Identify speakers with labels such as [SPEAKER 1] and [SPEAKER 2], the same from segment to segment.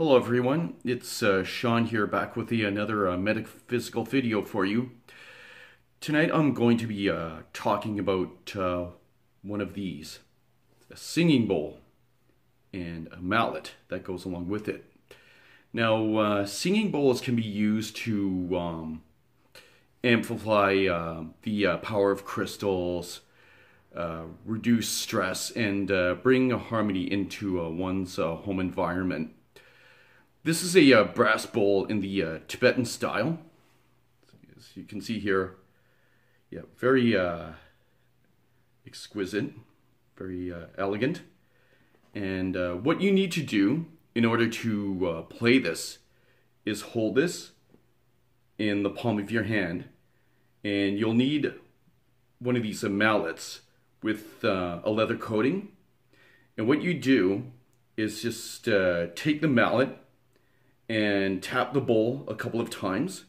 [SPEAKER 1] Hello everyone, it's uh, Shawn here back with the, another uh, metaphysical video for you. Tonight I'm going to be uh, talking about uh, one of these, a singing bowl and a mallet that goes along with it. Now uh, singing bowls can be used to um, amplify uh, the power of crystals, reduce stress, and bring harmony into one's home environment. This is a uh, brass bowl in the uh, Tibetan style. As you can see here, yeah, very uh, exquisite, very uh, elegant. And uh, what you need to do in order to uh, play this is hold this in the palm of your hand, and you'll need one of these mallets with a leather coating. And what you do is just take the mallet and tap the bowl a couple of times.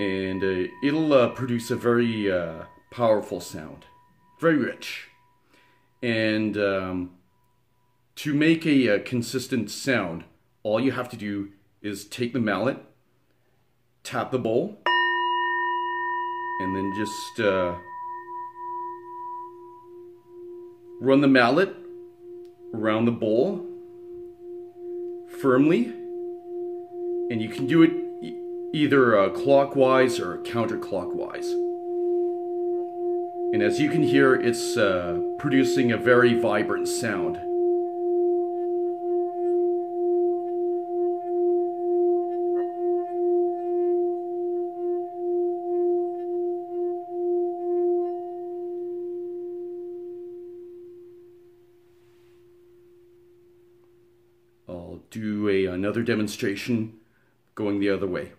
[SPEAKER 1] And uh, it'll uh, produce a very uh, powerful sound, very rich. And um, to make a, a, uh, consistent sound, all you have to do is take the mallet, tap the bowl, and then just uh, run the mallet around the bowl firmly and you can do it either uh, clockwise or counterclockwise. And as you can hear, it's uh, producing a very vibrant sound. Do a, another demonstration going the other way.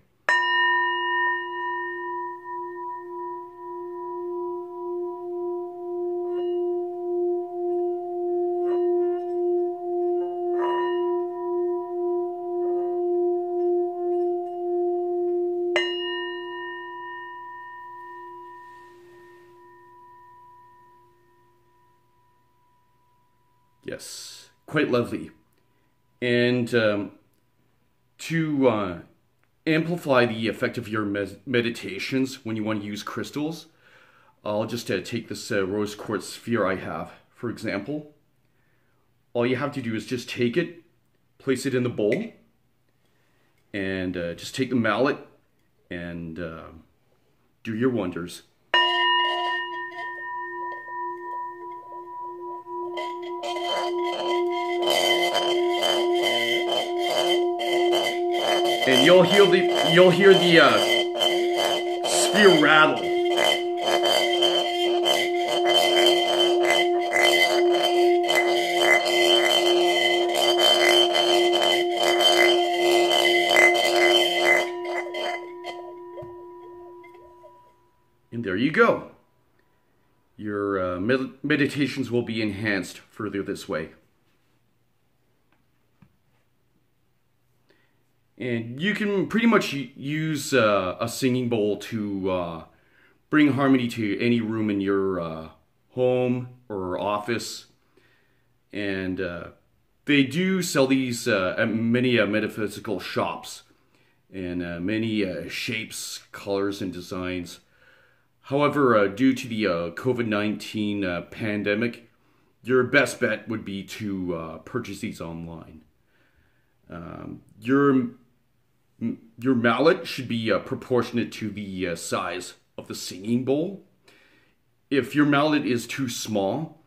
[SPEAKER 1] Yes, quite lovely. And um, to uh, amplify the effect of your med meditations when you want to use crystals, I'll just uh, take this uh, rose quartz sphere I have, for example. All you have to do is just take it, place it in the bowl, and uh, just take the mallet and uh, do your wonders. And you'll hear the you'll hear the uh, sphere rattle. And there you go. Your uh, med meditations will be enhanced further this way. And you can pretty much use uh, a singing bowl to uh, bring harmony to any room in your uh, home or office. And uh, they do sell these uh, at many uh, metaphysical shops in many shapes, colors, and designs. However, due to the COVID-19 pandemic, your best bet would be to purchase these online. Um, your your mallet should be uh, proportionate to the uh, size of the singing bowl. If your mallet is too small,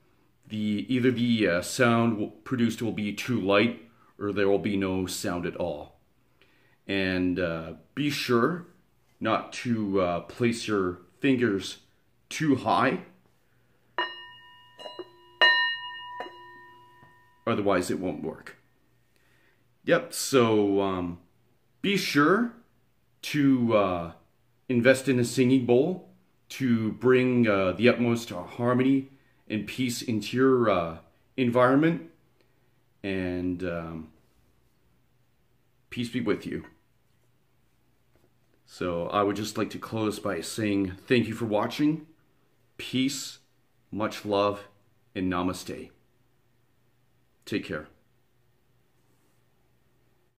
[SPEAKER 1] the either the uh, sound produced will be too light or there will be no sound at all. And uh, be sure not to uh, place your fingers too high. Otherwise it won't work. Yep, so um, be sure to uh, invest in a singing bowl to bring uh, the utmost harmony and peace into your uh, environment. And um, peace be with you. So I would just like to close by saying thank you for watching. Peace, much love, and namaste. Take care.